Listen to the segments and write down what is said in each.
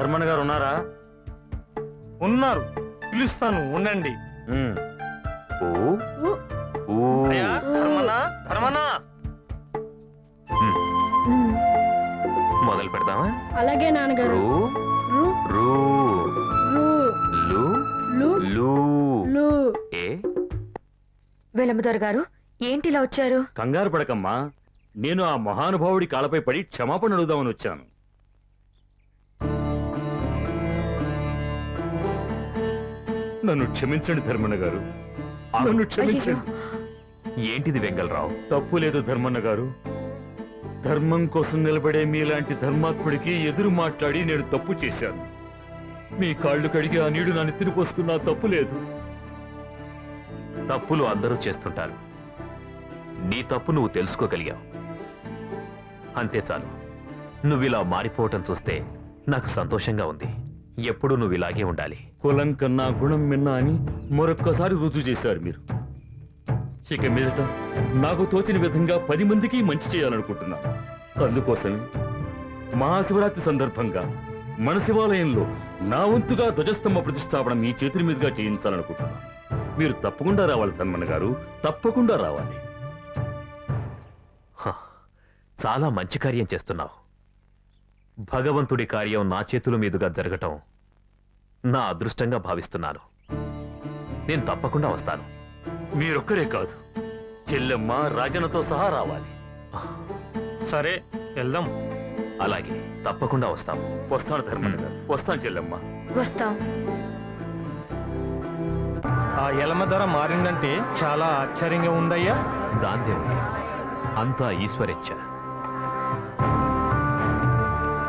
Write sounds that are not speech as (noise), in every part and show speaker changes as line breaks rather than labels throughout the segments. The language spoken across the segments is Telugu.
ధర్మన్న గారు ఉన్నారా?
ఉన్నారు. పిలుస్తాను ఉండండి.
ఉమ్. ఊ,
ఊ.
ఊ.
అయ్యా ధర్మనా ధర్మనా
ఉమ్,
మొదలు పెడదామా?
అలాగే నాన్నగారు.
రూ.
రు.
రూ.
రు.
లు.
లు.
లూ.
లు.
ఏ?
వెలమదొర గారు ఏంటి ఇలా వచ్చారు?
కంగారు పడకమ్మా. నేను ఆ మహానుభావుడి కాళ్ళపై పడి క్షమాపణ అడుగుదామని వచ్చాను. నన్ను క్షమించండి ధర్మన్న గారు. నన్ను క్షమించండి.
ఏంటిది వెంగళరావు?
తప్పు లేదు ధర్మన్న గారు. ధర్మం కోసం నిలబడే మీలాంటి ధర్మాత్ముడికి ఎదురు మాట్లాడి నేను తప్పు చేశాను. మీ కాళ్ళు కడిగి ఆ నీడు నా నెత్తిన పోసుకున్నా తప్పు లేదు.
తప్పులు అందరూ చేస్తుంటారు. నీ తప్పు నువ్వు తెలుసుకోగలిగావు. అంతే చాలు. నువ్విలా మారిపోవటం చూస్తే నాకు సంతోషంగా ఉంది. ఎప్పుడు నువ్వు ఇలాగే ఉండాలి.
కులం కన్నా గుణం మిన్నా అని మరొక్కసారి రుజువు చేశారు మీరు. ఇక మీదట నాకు తోచిన విధంగా పది మందికి మంచి చేయాలనుకుంటున్నా. అందుకోసం మహాశివరాత్రి సందర్భంగా మన శివాలయంలో నా వంతుగా ధ్వజస్తంభ ప్రతిష్టాపన మీ చేతుల మీదుగా చేయించాలనుకుంటున్నా. మీరు తప్పకుండా రావాలి తన్మన్న గారు తప్పకుండా రావాలి.
చాలా మంచి కార్యం చేస్తున్నావు. భగవంతుడి కార్యం నా చేతుల మీదుగా జరగటం నా అదృష్టంగా భావిస్తున్నాను. నేను తప్పకుండా వస్తాను.
మీరొక్కరే కాదు చెల్లెమ్మ రాజనతో సహా రావాలి.
సరే వెళ్దాం.
అలాగే తప్పకుండా వస్తాం.
వస్తాను ధర్మన్న గారు వస్తాను చెల్లెమ్మ.
వస్తాం.
ఆ ఎలమ ధర మారిందంటే చాలా ఆశ్చర్యంగా ఉందయ్యా.
దాందే? ఉంది అంతా ఈశ్వరేచ్ఛ.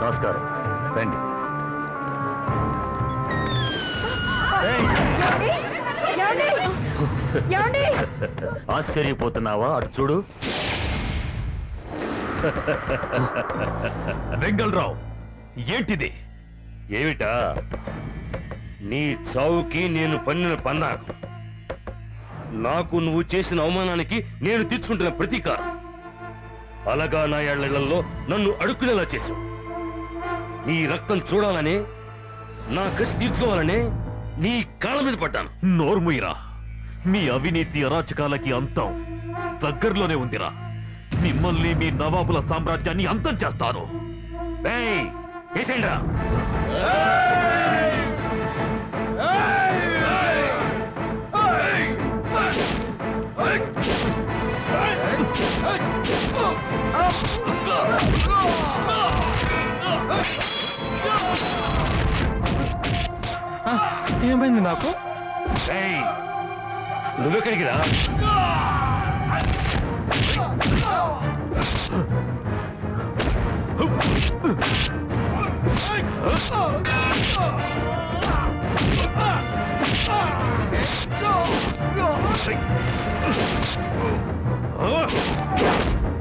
నమస్కారం. రండి. ఆశ్చర్యపోతున్నావా? అటు చూడు.
వెంగళరావు ఏంటిది?
ఏమిటా? నీ చావుకి నేను పన్నిన పన్నాకు నాకు నువ్వు చేసిన అవమానానికి నేను తీర్చుకుంటున్న ప్రతీకారం. అలగా నా ఏళ్ళలో నన్ను అడుక్కునేలా చేశావు. నీ రక్తం చూడాలనే నా కసి తీర్చుకోవాలనే నీ కాళ్ళ మీద పడ్డాను.
నోర్ముయిరా మీ అవినీతి అరాచకాలకి అంతం. దగ్గరలోనే ఉందిరా. మిమ్మల్ని మీ నవాబుల సామ్రాజ్యాన్ని అంతం చేస్తాను.
ఏయ్, వేసేయండిరా.
ఏమైంది నాకు
ఏయ్, నువ్వెక్కడికి రా
Oh!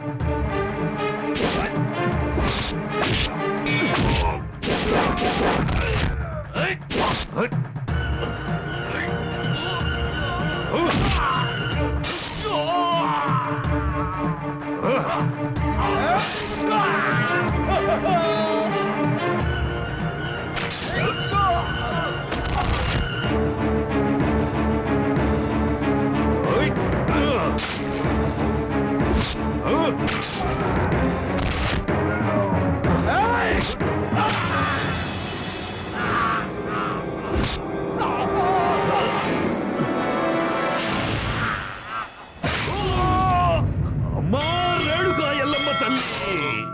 चलिए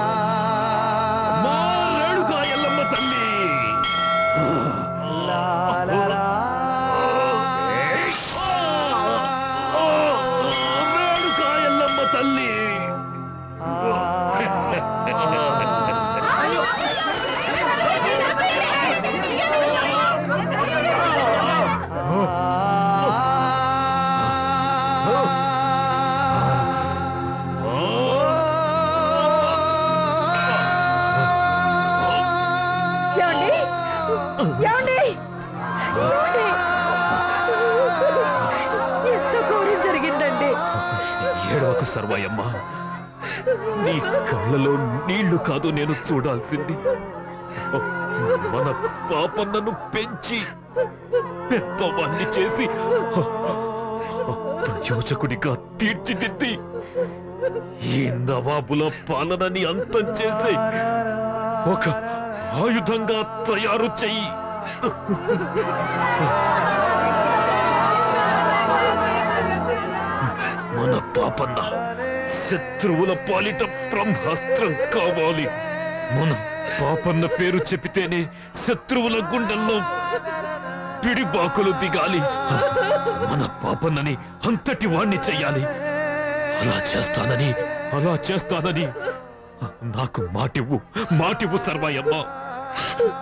(laughs) (laughs) ఎల్లమ్మ సర్వాయమ్మా. సర్వాయమ్మ నీ కళ్ళలో నీళ్ళు కాదు నేను చూడాల్సింది. మన పాపన్నను పెంచి పెద్దవాణ్ణి చేసి ప్రయోజకుడిగా తీర్చిదిద్ది. ఈ నవాబుల పాలనని అంతం చేసే ఒక ఆయుధంగా తయారు చెయ్యి. మన పాపన్న. శత్రువుల పాలిట బ్రహ్మాస్త్రం కావాలి. మన పాపన్న పేరు చెబితేనే శత్రువుల గుండెల్లో పిడిబాకులు దిగాలి. మన పాపన్నని అంతటి వాణ్ణి చెయ్యాలి. అలా చేస్తానని అలా చేస్తానని. నాకు మాటివ్వు మాటివ్వు సర్వాయమ్మ.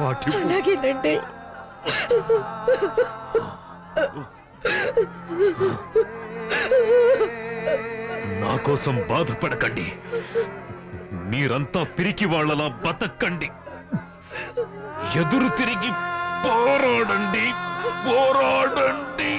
మాటివ్వు.
అలాగేనండి.
నా కోసం బాధపడకండి. మీరంతా పిరికి వాళ్ళలా బతక్కండి ఎదురు తిరిగి పోరాడండి. పోరాడండి.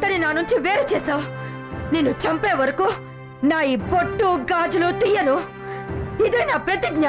భర్తని నా నుంచి వేరు చేశావు. నిన్ను చంపే వరకు నా ఈ బొట్టు గాజులు తీయను. ఇదే నా ప్రతిజ్ఞ.